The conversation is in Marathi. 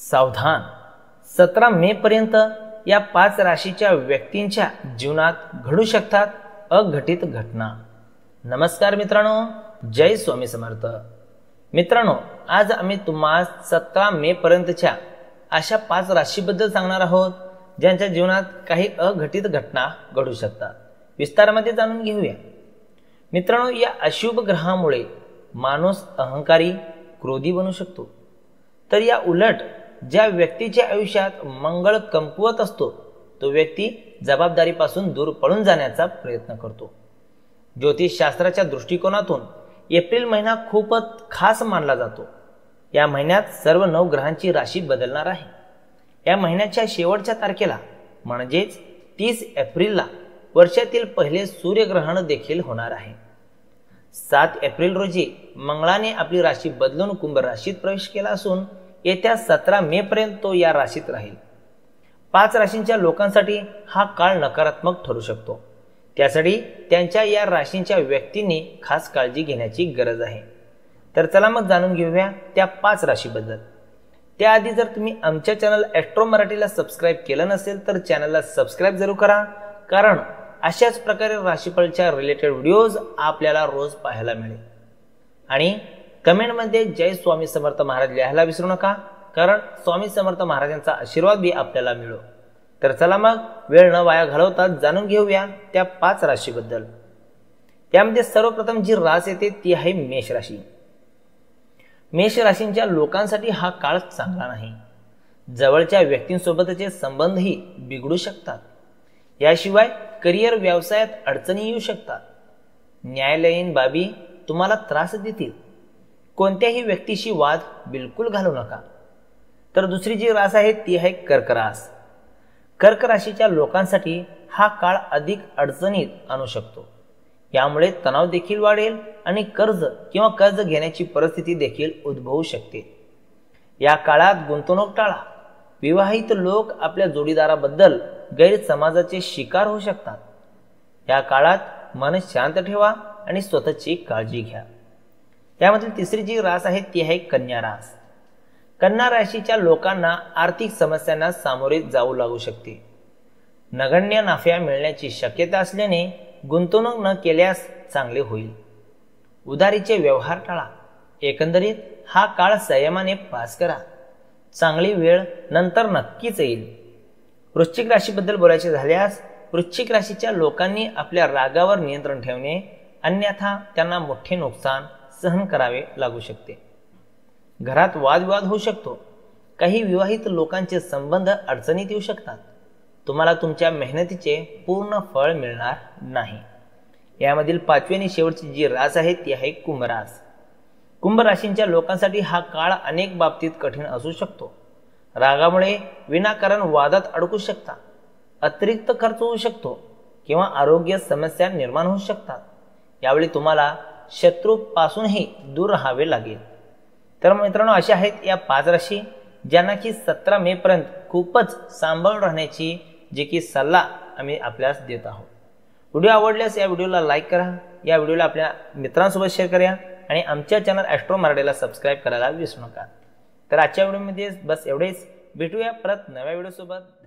सावधान. सतरा मे पर्यंत या पाच राशीच्या व्यक्तींच्या जीवनात घडू शकतात अघटित घटना. नमस्कार मित्रांनो जय स्वामी समर्थ. मित्रांनो आज आम्ही तुम्हाला सतरा मे पर्यंतच्या अशा पाच राशीबद्दल सांगणार आहोत ज्यांच्या जीवनात काही अघटित घटना घडू शकतात. विस्तारामध्ये जाणून घेऊया. मित्रांनो या अशुभ ग्रहामुळे माणूस अहंकारी क्रोधी बनू शकतो. तर या उलट ज्या व्यक्तीच्या आयुष्यात मंगळ कमकुवत असतो तो व्यक्ती जबाबदारीपासून दूर पळून जाण्याचा प्रयत्न करतो. ज्योतिषशास्त्राच्या दृष्टिकोनातून एप्रिल महिना खूपच खास मानला जातो. या महिन्यात सर्व नऊ ग्रहांची राशी बदलणार आहे. या महिन्याच्या शेवटच्या तारखेला म्हणजेच तीस एप्रिलला वर्षातील पहिले सूर्यग्रहण देखील होणार आहे. सात एप्रिल रोजी मंगळाने आपली राशी बदलून कुंभ राशीत प्रवेश केला असून येत्या सतरा मे पर्यंत तो या राशीत राहील. पाच राशींच्या लोकांसाठी हा काळ नकारात्मक ठरू शकतो. त्यासाठी त्यांच्या या राशींच्या व्यक्तींनी खास काळजी घेण्याची गरज आहे. तर चला मग जाणून घेऊया त्या पाच राशीबद्दल. त्याआधी जर तुम्ही आमच्या चॅनल ॲस्ट्रो मराठीला सबस्क्राईब केलं नसेल तर चॅनलला सबस्क्राईब जरूर करा. कारण अशाच प्रकारे राशीफळच्या रिलेटेड व्हिडिओज आपल्याला रोज पाहायला मिळेल. आणि कमेंटमध्ये जय स्वामी समर्थ महाराज लिहायला विसरू नका कारण स्वामी समर्थ महाराजांचा आशीर्वाद बी आपल्याला मिळो. तर चला मग वेळ न वाया घालवता जाणून घेऊया त्या पाच राशीबद्दल. त्यामध्ये सर्वप्रथम जी रास येते ती आहे मेष राशी. मेष राशींच्या लोकांसाठी हा काळ चांगला नाही. जवळच्या व्यक्तींसोबतचे संबंधही बिघडू शकतात. याशिवाय करिअर व्यवसायात अडचणी येऊ शकतात. न्यायालयीन बाबी तुम्हाला त्रास देतील. कोणत्याही व्यक्तीशी वाद बिलकुल घालू नका. तर दुसरी जी रास आहे ती आहे कर्क रास कर्क राशीच्या लोकांसाठी हा काळ अधिक अडचणीत आणू शकतो. यामुळे तणाव देखील वाढेल आणि कर्ज किंवा कर्ज घेण्याची परिस्थिती देखील उद्भवू शकते. या काळात गुंतवणूक टाळा. विवाहित लोक आपल्या जोडीदाराबद्दल गैरसमाजाचे शिकार होऊ शकतात. या काळात मन शांत ठेवा आणि स्वतःची काळजी घ्या. त्यामधील तिसरी जी रास आहे ती आहे कन्या रास. कन्या राशीच्या लोकांना आर्थिक समस्यांना सामोरे जाऊ लागू शकते. नगण्य नफ्या मिळण्याची शक्यता असल्याने गुंतवणूक न केल्यास चांगले होईल. उधारीचे व्यवहार टाळा. एकंदरीत हा काळ संयमाने पास करा. चांगली वेळ नंतर नक्कीच येईल. वृश्चिक राशीबद्दल बोलायचे झाल्यास वृश्चिक राशीच्या लोकांनी आपल्या रागावर नियंत्रण ठेवणे अन्यथा त्यांना मोठे नुकसान सहन करावे लागू शकते. घरात वादविवाद होऊ शकतो. काही विवाहित लोकांचे संबंध अडचणीत येऊ शकतात. तुम्हाला तुमच्या मेहनतीचे पूर्ण फळ मिळणार नाही. यामधील पाचवी आणि शेवटची जी रास आहे ती आहे कुंभरास. कुंभ राशींच्या लोकांसाठी हा काळ अनेक बाबतीत कठीण असू शकतो. रागामुळे विनाकारण वादात अडकू शकता. अतिरिक्त खर्च होऊ शकतो किंवा आरोग्य समस्या निर्माण होऊ शकतात. यावेळी तुम्हाला शत्रूपासूनही दूर राहावे लागेल. तर मित्रांनो अशा आहेत या पाच राशी ज्यांना की सतरा मे पर्यंत खूपच सांभाळून राहण्याची जे की सल्ला आम्ही आपल्यास देत आहोत. व्हिडिओ आवडल्यास या व्हिडिओला लाईक करा या व्हिडिओला आपल्या मित्रांसोबत शेअर करा आणि आमच्या चॅनल ॲस्ट्रो मराठीला सबस्क्राईब करायला विसरू नका. तर आजच्या व्हिडिओमध्ये बस एवढेच. भेटूया परत नव्या व्हिडिओसोबत.